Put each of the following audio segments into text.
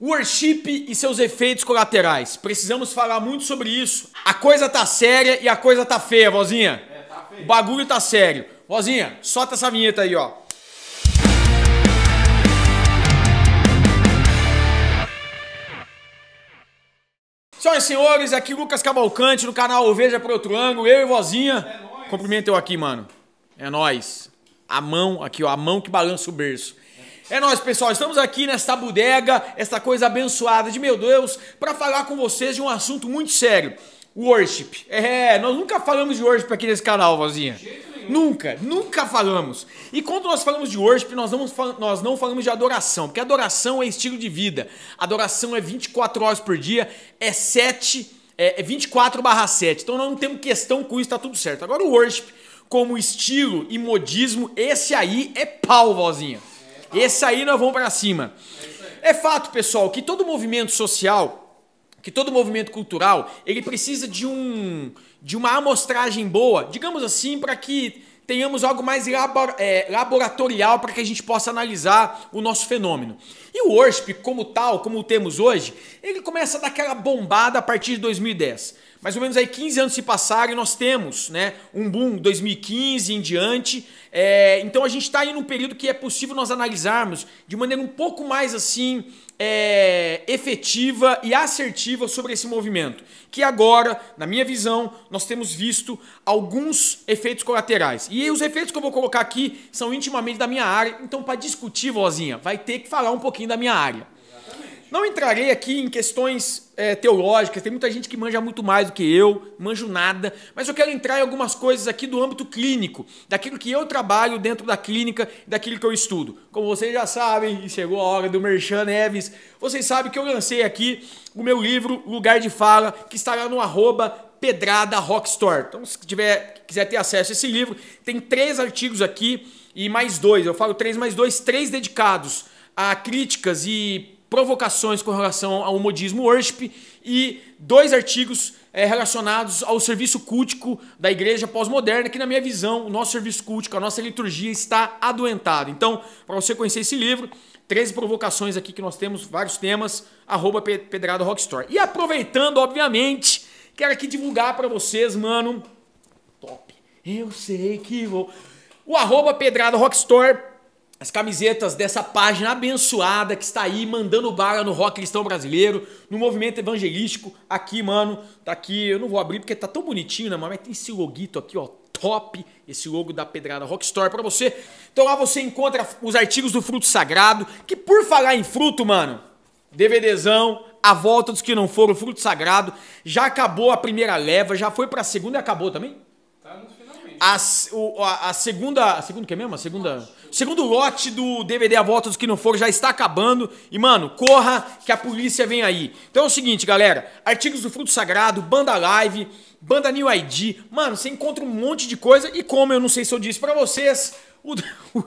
Worship e seus efeitos colaterais. Precisamos falar muito sobre isso. A coisa tá séria e a coisa tá feia, vozinha. É, tá feio. O bagulho tá sério. Vozinha, solta essa vinheta aí, ó. Senhoras e senhores, aqui Lucas Cavalcante no canal Veja por Outro Ângulo, eu e vozinha. É nóis. Cumprimento eu aqui, mano. É nóis. A mão, aqui, ó, a mão que balança o berço. É nóis, pessoal. Estamos aqui nesta bodega, esta coisa abençoada de meu Deus, para falar com vocês de um assunto muito sério. Worship. É, nós nunca falamos de worship aqui nesse canal, vozinha. Nunca, nunca falamos. E quando nós falamos de worship, nós não, nós não falamos de adoração, porque adoração é estilo de vida. Adoração é 24 horas por dia, é 7, é, é 24 barra 7. Então nós não temos questão com isso, tá tudo certo. Agora o worship, como estilo e modismo, esse aí é pau, vozinha. Esse aí nós vamos pra cima. É fato, pessoal, que todo movimento social que todo movimento cultural ele precisa de um de uma amostragem boa, digamos assim, para que tenhamos algo mais labor- é, laboratorial para que a gente possa analisar o nosso fenômeno. E o worship, como tal, como o temos hoje, ele começa a dar aquela bombada a partir de 2010. Mais ou menos aí 15 anos se passaram e nós temos né, um boom 2015 em diante. É, então a gente está aí num período que é possível nós analisarmos de maneira um pouco mais assim é, efetiva e assertiva sobre esse movimento. Que agora, na minha visão, nós temos visto alguns efeitos colaterais. E os efeitos que eu vou colocar aqui são intimamente da minha área. Então, para discutir, vozinha, vai ter que falar um pouquinho da minha área. Não entrarei aqui em questões é, teológicas, tem muita gente que manja muito mais do que eu, manjo nada, mas eu quero entrar em algumas coisas aqui do âmbito clínico, daquilo que eu trabalho dentro da clínica, daquilo que eu estudo. Como vocês já sabem, e chegou a hora do Merchan Neves, vocês sabem que eu lancei aqui o meu livro Lugar de Fala, que estará no arroba Pedrada Rockstore. Então, se tiver, quiser ter acesso a esse livro, tem três artigos aqui e mais dois, eu falo três mais dois, três dedicados a críticas e provocações com relação ao modismo worship e dois artigos eh, relacionados ao serviço cultico da igreja pós-moderna, que na minha visão, o nosso serviço cultico, a nossa liturgia está adoentada. Então, para você conhecer esse livro, 13 provocações aqui que nós temos, vários temas, arroba Pe- Pedrada Rockstore. E aproveitando, obviamente, quero aqui divulgar para vocês, mano, top. Eu sei que vou. O arroba Pedrada Rockstore, as camisetas dessa página abençoada que está aí mandando bala no rock cristão brasileiro, no movimento evangelístico. Aqui, mano, tá aqui. Eu não vou abrir porque tá tão bonitinho, né, mano? Mas tem esse loguito aqui, ó, top. Esse logo da Pedrada Rockstore pra você. Então lá você encontra os artigos do Fruto Sagrado, que por falar em fruto, mano, DVDzão, a volta dos que não foram, fruto sagrado. Já acabou a primeira leva, já foi pra segunda e acabou também? A, o- a, a segunda. A segunda o que mesmo? A segunda. O segundo lote do DVD A Volta dos Que Não Foram já está acabando. E, mano, corra que a polícia vem aí. Então é o seguinte, galera. Artigos do Fruto Sagrado, Banda Live, Banda New ID. Mano, você encontra um monte de coisa. E como eu não sei se eu disse pra vocês, o, o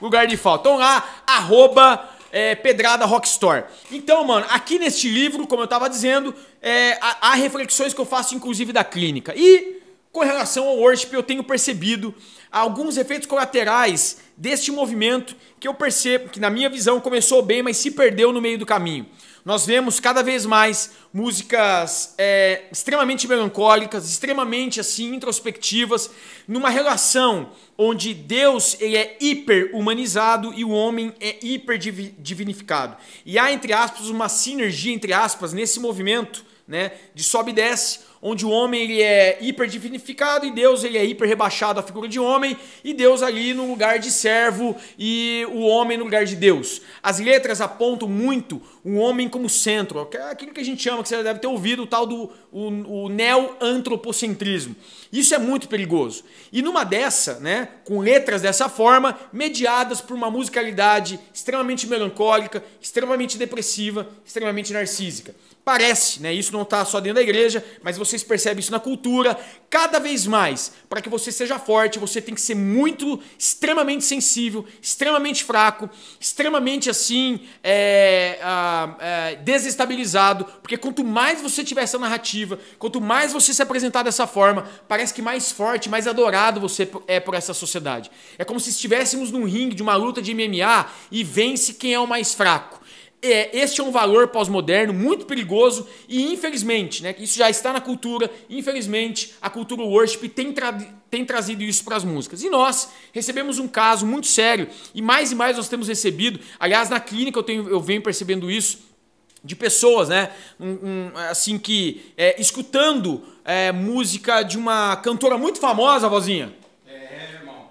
lugar de falta. Então lá, arroba é, Pedrada Rockstore. Então, mano, aqui neste livro, como eu tava dizendo, é, há reflexões que eu faço, inclusive, da clínica. E com relação ao worship, eu tenho percebido alguns efeitos colaterais deste movimento que eu percebo que, na minha visão, começou bem, mas se perdeu no meio do caminho. Nós vemos cada vez mais músicas é, extremamente melancólicas, extremamente assim introspectivas, numa relação onde Deus ele é hiper humanizado e o homem é hiper divi- divinificado. E há entre aspas uma sinergia entre aspas nesse movimento, né, de sobe e desce, onde o homem ele é hiper divinificado e Deus ele é hiper rebaixado à figura de homem e Deus ali no lugar de servo e o homem no lugar de Deus. As letras apontam muito o homem como centro, é aquilo que a gente chama, que você deve ter ouvido, o tal do o, o neo-antropocentrismo. Isso é muito perigoso. E numa dessa, né, com letras dessa forma, mediadas por uma musicalidade extremamente melancólica, extremamente depressiva, extremamente narcísica. Parece, né? Isso não está só dentro da igreja, mas vocês percebem isso na cultura. Cada vez mais, para que você seja forte, você tem que ser muito, extremamente sensível, extremamente fraco, extremamente assim, é, é, desestabilizado. Porque quanto mais você tiver essa narrativa, quanto mais você se apresentar dessa forma, parece que mais forte, mais adorado você é por essa sociedade. É como se estivéssemos num ringue de uma luta de MMA e vence quem é o mais fraco. é, este é um valor pós-moderno muito perigoso e infelizmente, né, isso já está na cultura, infelizmente a cultura worship tem, tem trazido isso para as músicas. E nós recebemos um caso muito sério. E mais e mais nós temos recebido, aliás na clínica eu, tenho, eu venho percebendo isso, de pessoas, né, um, um, assim que é, escutando é, música de uma cantora muito famosa, vozinha,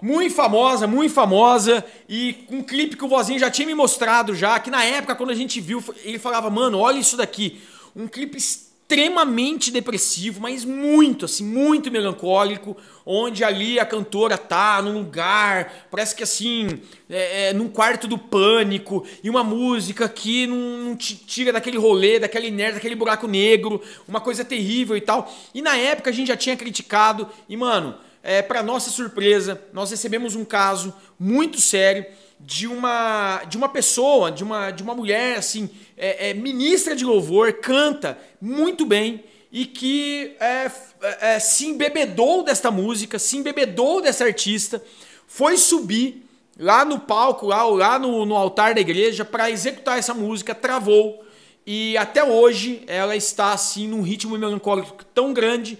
muito famosa, muito famosa, e um clipe que o vozinho já tinha me mostrado já, que na época quando a gente viu, ele falava, mano, olha isso daqui, um clipe extremamente depressivo, mas muito, assim, muito melancólico, onde ali a cantora tá num lugar, parece que assim, é, é, num quarto do pânico, e uma música que não, não te tira daquele rolê, daquela inércia, daquele buraco negro, uma coisa terrível e tal. E na época a gente já tinha criticado, e mano, é, para nossa surpresa, nós recebemos um caso muito sério de uma, de uma pessoa, de uma, de uma mulher, assim, é, é ministra de louvor, canta muito bem e que é, é, se embebedou desta música, se embebedou dessa artista, foi subir lá no palco, lá, lá no, no altar da igreja para executar essa música, travou e até hoje ela está assim num ritmo melancólico tão grande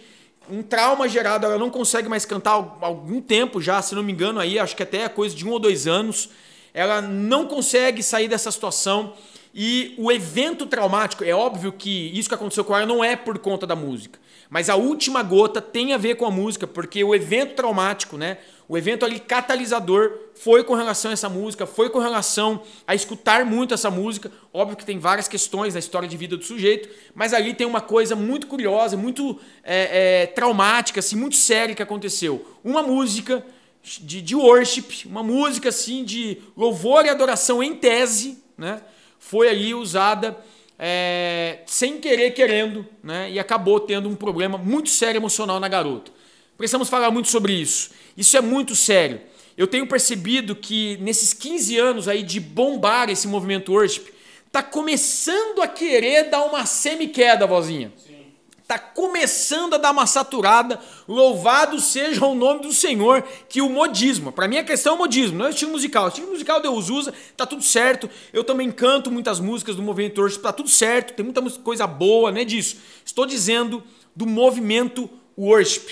um trauma gerado, ela não consegue mais cantar há algum tempo já, se não me engano, aí, acho que até é coisa de um ou dois anos. Ela não consegue sair dessa situação. E o evento traumático, é óbvio que isso que aconteceu com ela não é por conta da música. Mas a última gota tem a ver com a música, porque o evento traumático, né? O evento ali catalisador foi com relação a essa música, foi com relação a escutar muito essa música. Óbvio que tem várias questões na história de vida do sujeito, mas ali tem uma coisa muito curiosa, muito é, é, traumática, assim, muito séria que aconteceu. Uma música de, de worship, uma música assim de louvor e adoração em tese, né? Foi ali usada é, sem querer querendo, né? E acabou tendo um problema muito sério emocional na garota. Precisamos falar muito sobre isso. Isso é muito sério. Eu tenho percebido que nesses 15 anos aí de bombar esse movimento worship, tá começando a querer dar uma semi-queda, vozinha. Sim. Tá começando a dar uma saturada. Louvado seja o nome do Senhor, que o modismo, para mim a questão é o modismo, não é o estilo musical. O estilo musical Deus usa, tá tudo certo. Eu também canto muitas músicas do movimento worship, tá tudo certo. Tem muita coisa boa, não é disso. Estou dizendo do movimento worship,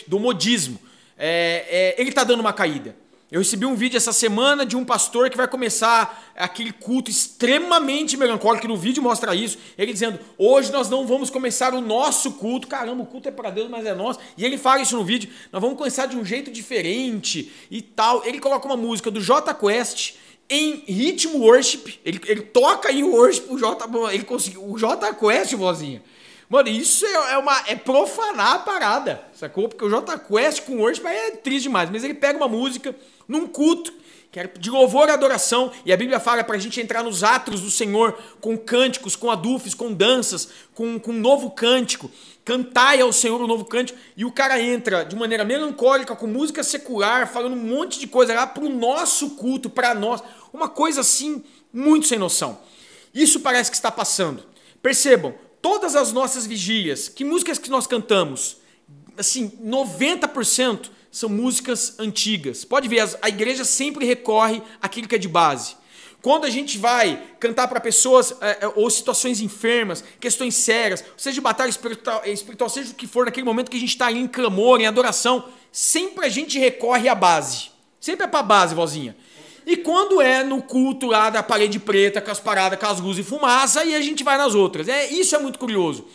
do modismo. É, é, ele está dando uma caída. Eu recebi um vídeo essa semana de um pastor que vai começar aquele culto extremamente melancólico, no vídeo mostra isso. Ele dizendo: Hoje nós não vamos começar o nosso culto. Caramba, o culto é para Deus, mas é nosso. E ele fala isso no vídeo: Nós vamos começar de um jeito diferente e tal. Ele coloca uma música do J Quest em ritmo worship. Ele, ele toca em worship o J. Ele conseguiu. O J Quest, vozinha. Mano, isso é, é, uma, é profanar a parada, sacou? Porque o J Quest com worship é triste demais. Mas ele pega uma música num culto, que era de louvor e adoração, e a Bíblia fala para a gente entrar nos atos do Senhor com cânticos, com adufes, com danças, com, com um novo cântico. Cantai ao Senhor um novo cântico. E o cara entra de maneira melancólica, com música secular, falando um monte de coisa lá pro nosso culto, para nós. Uma coisa assim, muito sem noção. Isso parece que está passando. Percebam, todas as nossas vigílias, que músicas que nós cantamos? Assim, 90% são músicas antigas. Pode ver, a igreja sempre recorre àquilo que é de base. Quando a gente vai cantar para pessoas é, é, ou situações enfermas, questões sérias, seja de batalha espiritual, espiritual, seja o que for, naquele momento que a gente está em clamor, em adoração, sempre a gente recorre à base. Sempre é para a base, vozinha. E quando é no culto lá da parede preta, com as paradas, com as luzes e fumaça, aí a gente vai nas outras. É, isso é muito curioso.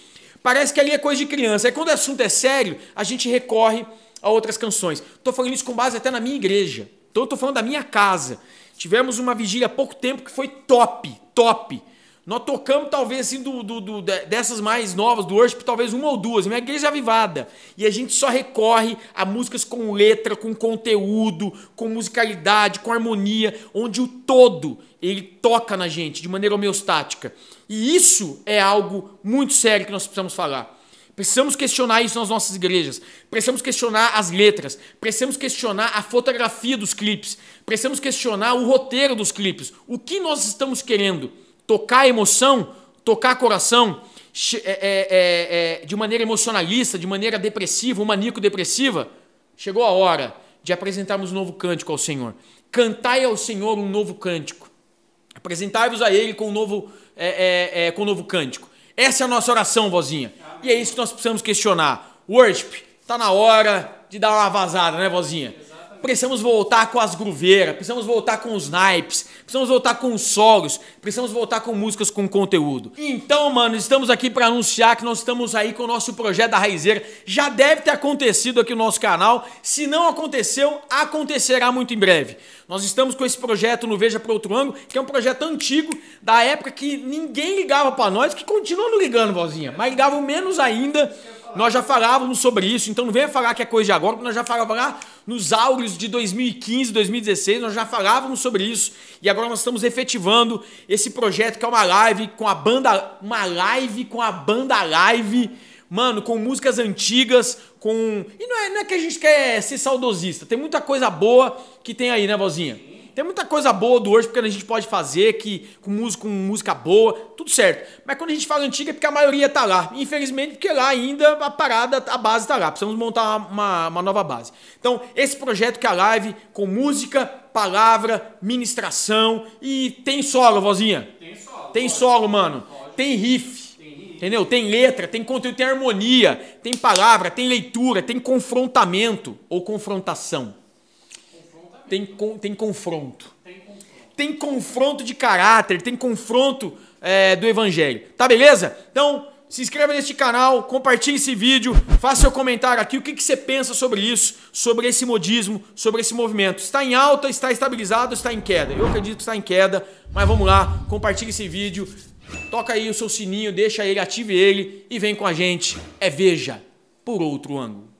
Parece que ali é coisa de criança. Aí quando o assunto é sério, a gente recorre a outras canções. Estou falando isso com base até na minha igreja. Então eu tô falando da minha casa. Tivemos uma vigília há pouco tempo que foi top, top. Nós tocamos, talvez, assim, do, do, do, dessas mais novas, do worship, talvez uma ou duas. Minha igreja é avivada. E a gente só recorre a músicas com letra, com conteúdo, com musicalidade, com harmonia, onde o todo ele toca na gente de maneira homeostática. E isso é algo muito sério que nós precisamos falar. Precisamos questionar isso nas nossas igrejas. Precisamos questionar as letras. Precisamos questionar a fotografia dos clipes. Precisamos questionar o roteiro dos clipes. O que nós estamos querendo? Tocar emoção, tocar coração é, é, é, é, de maneira emocionalista, de maneira depressiva, maníaco-depressiva, chegou a hora de apresentarmos um novo cântico ao Senhor. Cantai ao Senhor um novo cântico. Apresentai-vos a Ele com um novo é, é, com o novo cântico. Essa é a nossa oração, vozinha. E é isso que nós precisamos questionar. Worship, tá na hora de dar uma vazada, né, vozinha? Precisamos voltar com as gruveiras, precisamos voltar com os naipes, precisamos voltar com os solos, precisamos voltar com músicas com conteúdo. Então, mano, estamos aqui para anunciar que nós estamos aí com o nosso projeto da Raizeira. Já deve ter acontecido aqui no nosso canal. Se não aconteceu, acontecerá muito em breve. Nós estamos com esse projeto no Veja para Outro Ângulo, que é um projeto antigo, da época que ninguém ligava para nós, que continua não ligando, vozinha, mas ligavam menos ainda nós já falávamos sobre isso, então não venha falar que é coisa de agora, porque nós já falávamos lá nos áureos de 2015, 2016, nós já falávamos sobre isso. E agora nós estamos efetivando esse projeto que é uma live com a banda, uma live com a banda live, mano, com músicas antigas, com e não é, não é que a gente quer ser saudosista, tem muita coisa boa que tem aí, né, vozinha? Tem muita coisa boa do hoje porque a gente pode fazer que com música, com música boa, tudo certo. Mas quando a gente fala antiga é porque a maioria tá lá. Infelizmente, porque lá ainda a parada, a base tá lá. Precisamos montar uma, uma nova base. Então, esse projeto que é a live com música, palavra, ministração e tem solo, vozinha. Tem solo. Tem solo, mano. Pode. Tem riff. Entendeu? Tem letra, tem conteúdo, tem harmonia, tem palavra, tem leitura, tem confrontamento ou confrontação tem, tem confronto. Tem confronto de caráter, tem confronto é, do evangelho. Tá beleza? Então, se inscreva neste canal, compartilhe esse vídeo, faça seu comentário aqui, o que, que você pensa sobre isso, sobre esse modismo, sobre esse movimento. Está em alta, está estabilizado, está em queda? Eu acredito que está em queda, mas vamos lá, compartilhe esse vídeo, toca aí o seu sininho, deixa ele, ative ele e vem com a gente. É Veja por outro ângulo.